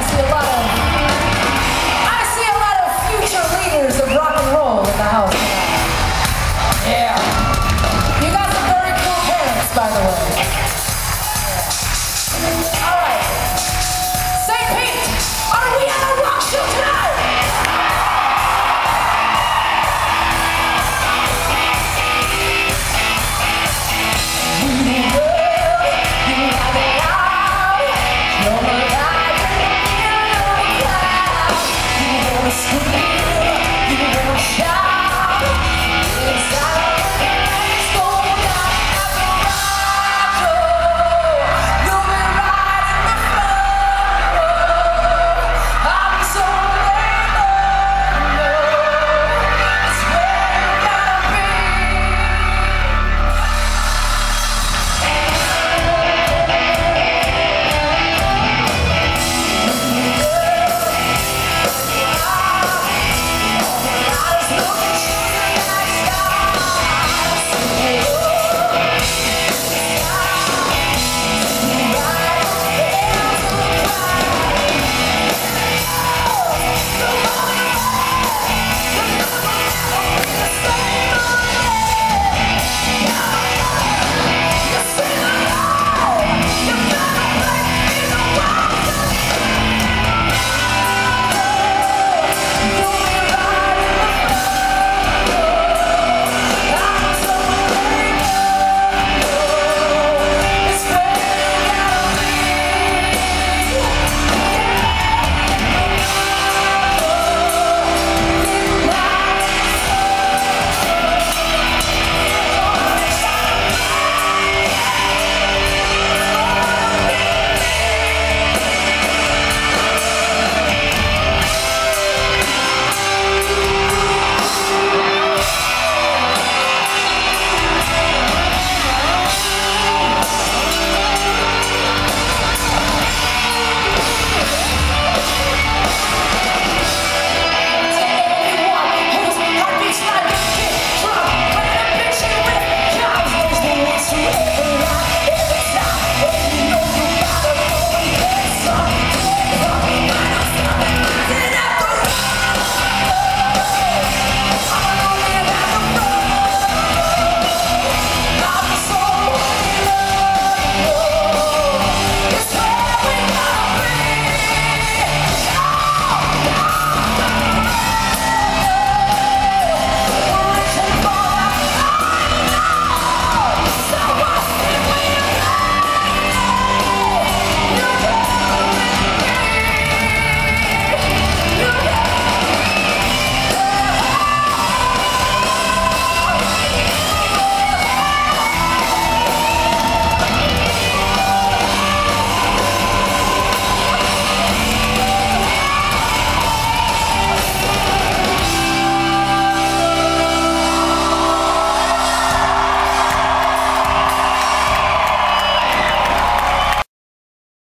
I see a lot of